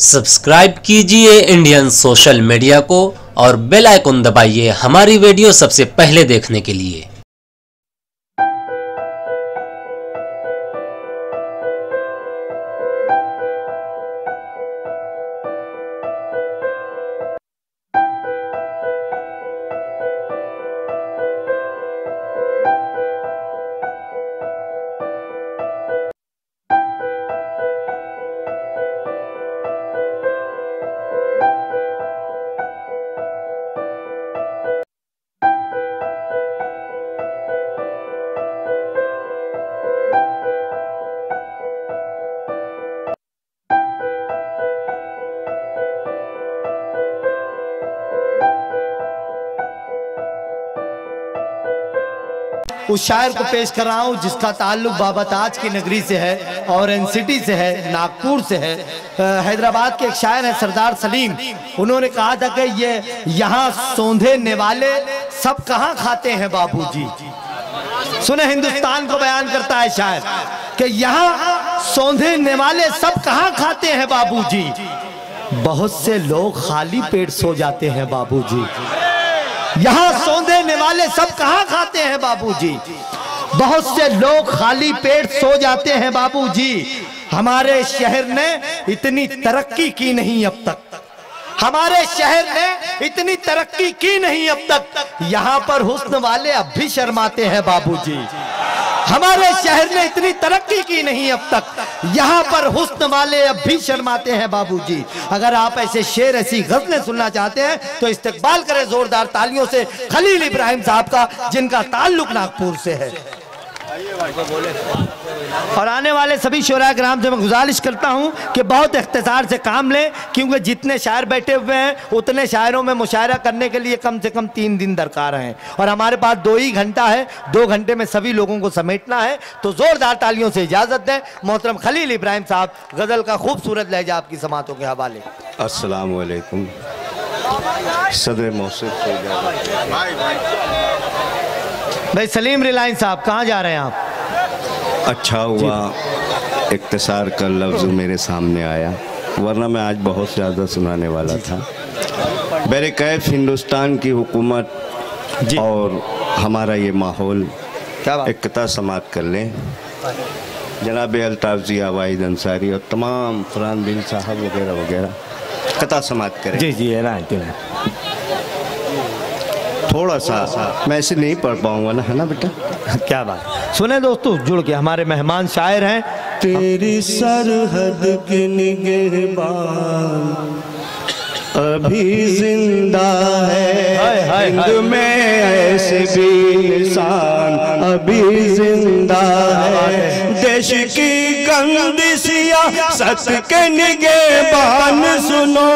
Subscribe کیجیے Indian social media کو اور بیل آئیکن دبائیے ہماری ویڈیو سب سے پہلے دیکھنے کے لیے۔ اس شاعر کو پیش کر رہا ہوں، جس کا تعلق بابا تاج کی نگری سے ہے اور ان سٹی سے ہے ناکپور سے ہے۔ حیدرآباد کے ایک شاعر ہے سردار سلیم۔ انہوں نے کہا تھا کہ یہ یہاں سوندھے نوالے سب کہاں کھاتے ہیں بابو جی؟ سنے ہندوستان کو بیان کرتا ہے شاعر کہ یہاں سوندھے نوالے سب کہاں کھاتے ہیں بابو جی؟ بہت سے لوگ خالی پیٹ سو جاتے ہیں بابو جی۔ یہاں سوندینے والے سب کہاں کھاتے ہیں بابو جی بہت سے لوگ خالی پیٹ سو جاتے ہیں بابو جی ہمارے شہر نے اتنی ترقی کی نہیں اب تک۔ ہمارے شہر نے اتنی ترقی کی نہیں اب تک۔ یہاں پر حسن والے اب بھی شرماتے ہیں بابو جی ہمارے شہر نے اتنی ترقی کی نہیں اب تک۔ یہاں پر حسن والے اب بھی شرماتے ہیں بابو جی۔ اگر آپ ایسے شیر ایسی غزلیں سننا چاہتے ہیں، تو استقبال کریں زوردار تالیوں سے۔ خلیل ابراہیم صاحب کا، جن کا تعلق ناگپور سے ہے۔ اور آنے والے سبھی شعراء اکرام سے میں گزارش کرتا ہوں کہ بہت اختصار سے کام لیں، کیونکہ جتنے شاعر بیٹھے ہوئے ہیں، اتنے شاعروں میں مشاعرہ کرنے کے لیے کم سے کم تین دن درکار ہیں۔ اور ہمارے پاس دو ہی گھنٹہ ہے، دو گھنٹے میں سبھی لوگوں کو سمیٹنا ہے۔ تو زوردار تالیوں سے اجازت دیں، محترم خلیل ابراہیم صاحب، غزل کا خوبصورت لہجہ آپ کی سماعتوں کے حوالے۔ السلام علیکم۔ صدر محصف سے اجازت۔ بھائی سلیم ریلائن صاحب کہاں جا رہے ہیں آپ؟ اچھا ہوا۔ اختصار کا لفظ میرے سامنے آیا ورنہ میں آج بہت زیادہ سنانے والا تھا۔ برکیف ہندوستان کی حکومت جی۔ اور ہمارا یہ ماحول اقتاع سماعت کر لیں۔ جناب الطافی واحد انصاری اور تمام فران بن صاحب وغیرہ وغیرہ قطع سماعت کریں۔ جی جی تھوڑا سا میں اسے نہیں پڑھ پاؤں گا نا ہے نا بیٹا؟ کیا بات؟ سنیں دوستو جڑ کے ہمارے مہمان شاعر ہیں۔ تیری سرحد کی نگہبان ابھی زندہ ہے۔ ہند میں ایسے بھی نسان ابھی زندہ ہے۔ دیش کی گند سیاست کے نگے بان سنو۔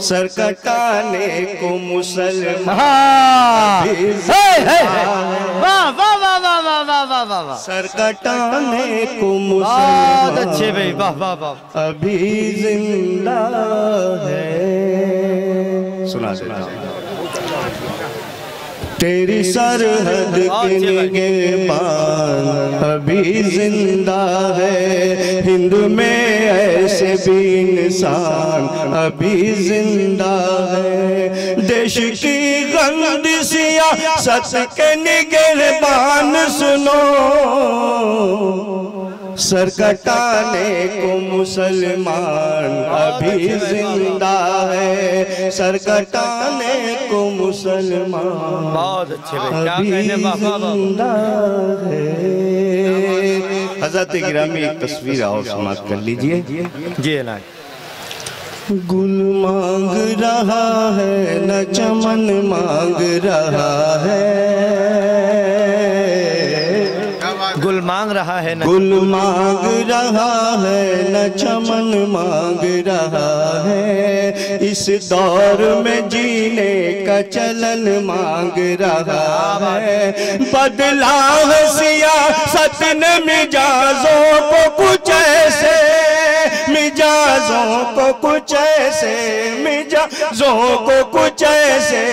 سر کٹانے کو مسلمان سر کٹانے کو مسلمان ابھی زندہ ہے سنا سنا سنا تیری سرحد کے پان ابھی زندہ ہے۔ ہند میں ایسے بھی انسان ابھی زندہ ہے۔ دیش کی غند سیاست کے پان سنو۔ سر کٹانے کو مسلمان ابھی زندہ ہے۔ سر کٹانے کو مسلمان ابھی زندہ ہے۔ حضرت گرامی ایک تصویر آؤ سمات کر لیجیے۔ جی علاج گل مانگ رہا ہے نہ چمن مانگ رہا ہے۔ گل مانگ رہا ہے گل مانگ رہا ہے، نہ چمن مانگ رہا ہے۔ اس دور میں جینے کا چلن مانگ رہا ہے۔ بدلا سیاست ستن مجازوں کو کچھ ایسے، مجازوں کو کچھ ایسے، مجازوں کو کچھ ایسے۔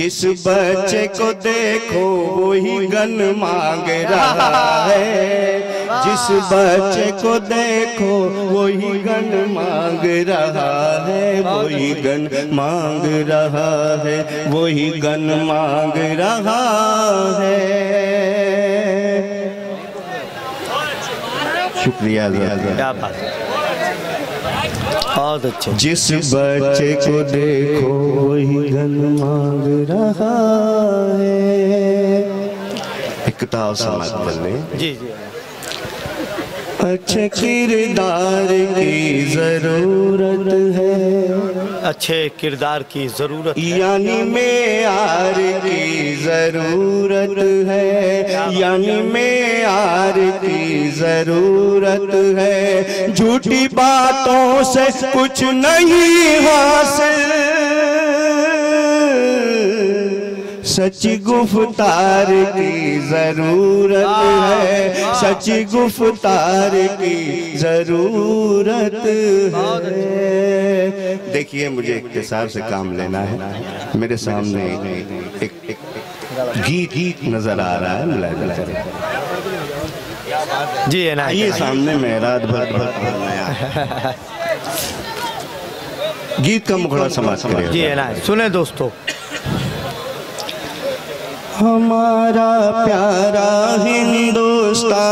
جس بچے کو دیکھو وہی گن مانگ رہا ہے۔ جس بچے کو دیکھو وہی گن مانگ رہا ہے۔ وہی گن مانگ رہا ہے۔ وہی گن مانگ رہا ہے۔ شکریہ۔ دیا دیا بہت اچھا جس بچے کو دیکھو وہی گھن مانگ رہا ہے۔ ایک کتاب سمجھ پڑھنے جی،, جی اچھے کردار کی ضرورت ہے۔ اچھے کردار کی ضرورت ہے۔ یعنی میعار کی ضرورت یعنی معیار کی ضرورت ہے۔ جھوٹی باتوں سے کچھ نہیں حاصل۔ سچی گفتار کی ضرورت ہے۔ سچی گفتار کی ضرورت ہے۔ دیکھیے مجھے ایک صاحب سے کام لینا ہے۔ میرے سامنے ایک گیت نظر آ رہا ہے ملازم صاحب جی یہ سامنے محراد بھر بھر بھر گیت کا مکھڑا سماج کرے جی سنیں دوستو۔ ہمارا پیارا ہندوستان۔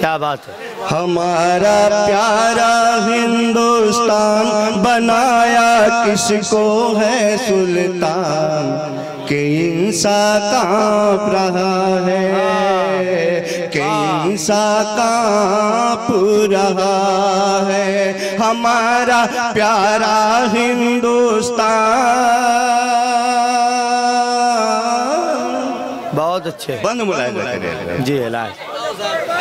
کیا بات ہے؟ ہمارا پیارا دوستان بنایا کس کو ہے سلطان کہ انسان کانپ رہا ہے کہ انسان کانپ رہا ہے ہمارا پیارا ہندوستان بہت اچھے بند ملائے گا جی علاج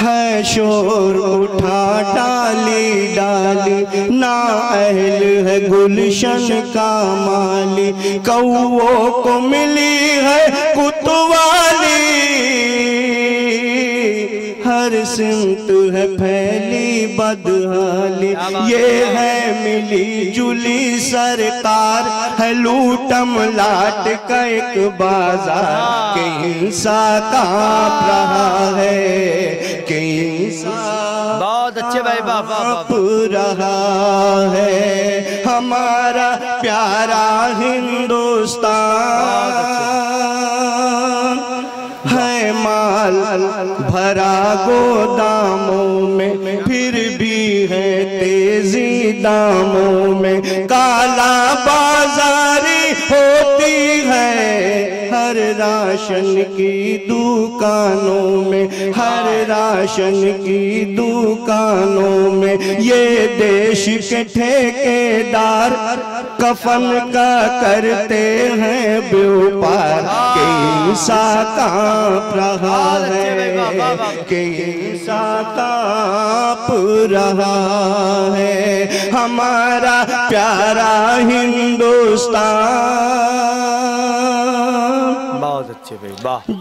ہے شور اٹھا ڈالی ڈالی۔ نا اہل ہے گلشن کا مالی۔ کووں کو ملی ہے کتوالی۔ ہر سمت ہے پھیل بدحالی یہ ہے ملی جلی سرکار ہے لوٹم لاٹ کا ایک بازار۔ کہ انسا کانپ رہا ہے کہ انسا بہت رہا ہے۔ ہمارا پیارا ہندوستان ہے مال بھرا گوداموں داموں میں کالا بازاری ہوتی ہے۔ ہر راشن کی دکانوں میں، ہر راشن کی دکانوں میں یہ دیش کے ٹھیکے دار کفن کا کرتے ہیں بیوپارا ساتا کانپ رہا ہے کہ سا کانپ ہے۔ ہمارا پیارا ہندوستان۔ بہت اچھے بھئی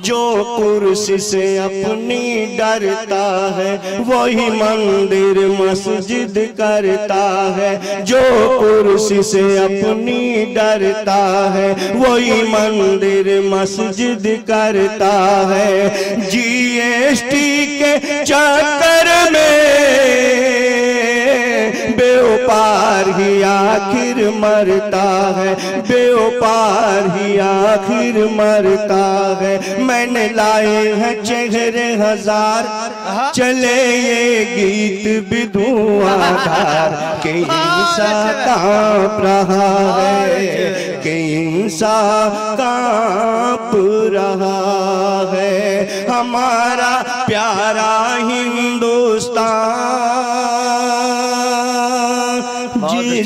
جو کرسی سے اپنی ڈرتا ہے، وہی مندر مسجد کرتا ہے۔ جو کرسی سے اپنی ڈرتا ہے، وہی مندر مسجد کرتا ہے۔ جی ایسٹی کے چکر آخر مرتا ہے بے اوپار ہی آخر مرتا ہے میں نے لائے ہیں چہرے ہزار چلے یہ گیت بھی دعا دار کہ انسا کاپ رہا ہے کہ انسا کاپ رہا ہے ہمارا پیارا ہندوستان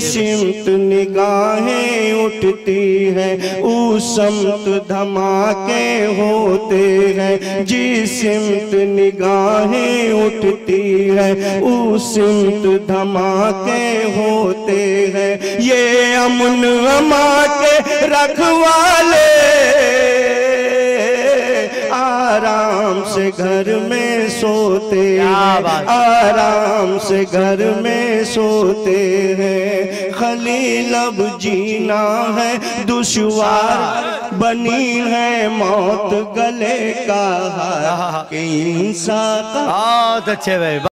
سمت نگاہیں اٹھتی ہیں او سمت دھماکے ہوتے ہیں۔ جی سمت نگاہیں اٹھتی ہیں او سمت دھماکے ہوتے ہیں۔ یہ امن اما کے رکھوالے آرام سے گھر میں سوتے ہیں آرام سے گھر میں سوتے ہیں۔ خلیل اب جینا ہے دشوار بنی ہے موت گلے کا ہار۔ انسان کا بہت اچھے بھائی